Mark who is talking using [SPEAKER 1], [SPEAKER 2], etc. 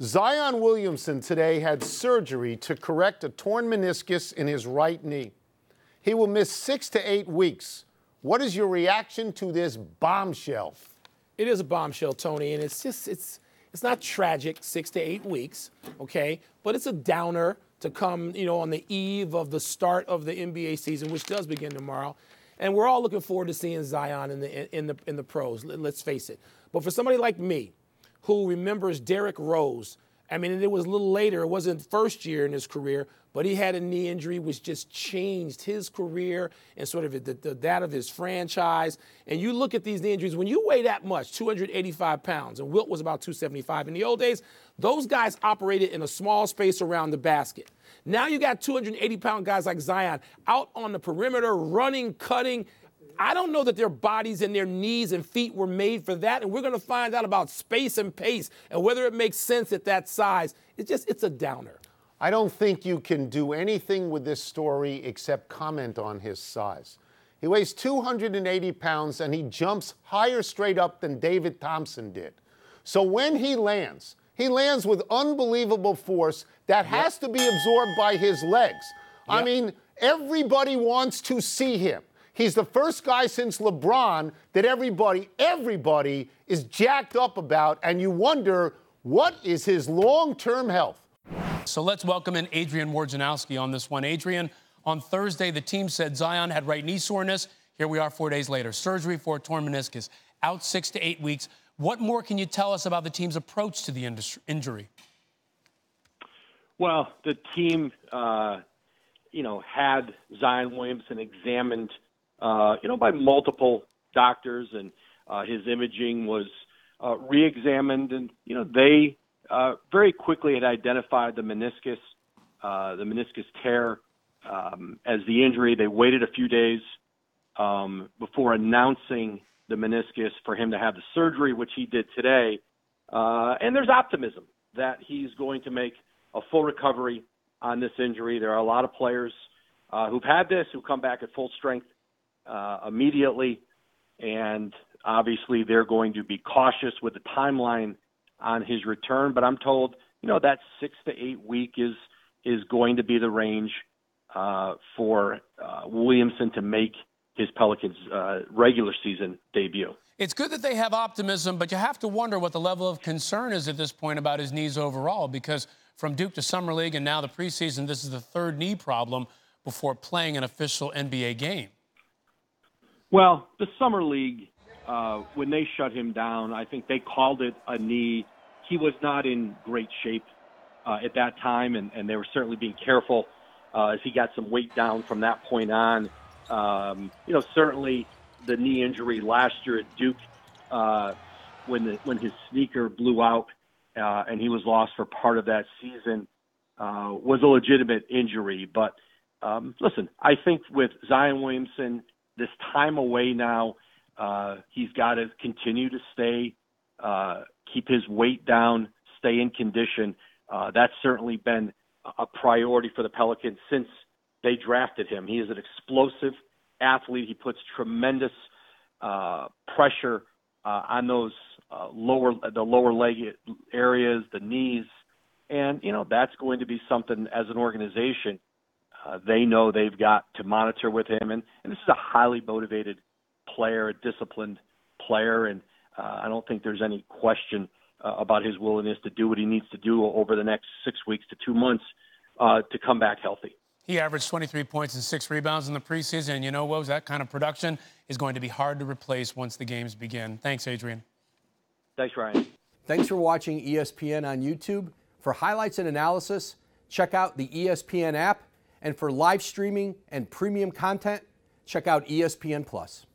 [SPEAKER 1] Zion Williamson today had surgery to correct a torn meniscus in his right knee. He will miss six to eight weeks. What is your reaction to this bombshell?
[SPEAKER 2] It is a bombshell, Tony, and it's just it's it's not tragic, six to eight weeks, okay, but it's a downer to come, you know, on the eve of the start of the NBA season, which does begin tomorrow. And we're all looking forward to seeing Zion in the in the in the pros. Let's face it. But for somebody like me, who remembers Derrick Rose. I mean, it was a little later. It wasn't first year in his career, but he had a knee injury which just changed his career and sort of the, the, that of his franchise. And you look at these knee injuries, when you weigh that much, 285 pounds, and Wilt was about 275 in the old days, those guys operated in a small space around the basket. Now you got 280 pound guys like Zion out on the perimeter, running, cutting, I don't know that their bodies and their knees and feet were made for that. And we're going to find out about space and pace and whether it makes sense at that size. It's just, it's a downer.
[SPEAKER 1] I don't think you can do anything with this story except comment on his size. He weighs 280 pounds and he jumps higher straight up than David Thompson did. So when he lands, he lands with unbelievable force that has yep. to be absorbed by his legs. Yep. I mean, everybody wants to see him. He's the first guy since LeBron that everybody, everybody is jacked up about, and you wonder what is his long term health.
[SPEAKER 3] So let's welcome in Adrian Wojnarowski on this one. Adrian, on Thursday, the team said Zion had right knee soreness. Here we are four days later. Surgery for a torn meniscus, out six to eight weeks. What more can you tell us about the team's approach to the injury?
[SPEAKER 4] Well, the team, uh, you know, had Zion Williamson examined uh, you know, by multiple doctors, and uh, his imaging was uh, re-examined, and you know, they uh, very quickly had identified the meniscus, uh, the meniscus tear um, as the injury. They waited a few days um, before announcing the meniscus for him to have the surgery, which he did today. Uh, and there's optimism that he's going to make a full recovery on this injury. There are a lot of players uh, who've had this who come back at full strength uh, immediately, and obviously they're going to be cautious with the timeline on his return. But I'm told, you know, that six to eight week is is going to be the range uh, for uh, Williamson to make his Pelicans uh, regular season debut.
[SPEAKER 3] It's good that they have optimism, but you have to wonder what the level of concern is at this point about his knees overall, because from Duke to Summer League and now the preseason, this is the third knee problem before playing an official NBA game.
[SPEAKER 4] Well, the summer league, uh, when they shut him down, I think they called it a knee. He was not in great shape uh, at that time, and, and they were certainly being careful uh, as he got some weight down from that point on. Um, you know, certainly the knee injury last year at Duke, uh, when the when his sneaker blew out uh, and he was lost for part of that season, uh, was a legitimate injury. But um, listen, I think with Zion Williamson this time away now. Uh, he's got to continue to stay, uh, keep his weight down, stay in condition. Uh, that's certainly been a priority for the Pelicans since they drafted him. He is an explosive athlete. He puts tremendous uh, pressure uh, on those uh, lower the lower leg areas, the knees, and you know that's going to be something as an organization uh, they know they've got to monitor with him, and, and this is a highly motivated player, a disciplined player, and uh, I don't think there's any question uh, about his willingness to do what he needs to do over the next six weeks to two months uh, to come back healthy.
[SPEAKER 3] He averaged 23 points and six rebounds in the preseason, and you know what? That kind of production is going to be hard to replace once the games begin. Thanks, Adrian.
[SPEAKER 4] Thanks, Ryan.
[SPEAKER 5] Thanks for watching ESPN on YouTube. For highlights and analysis, check out the ESPN app and for live streaming and premium content, check out ESPN Plus.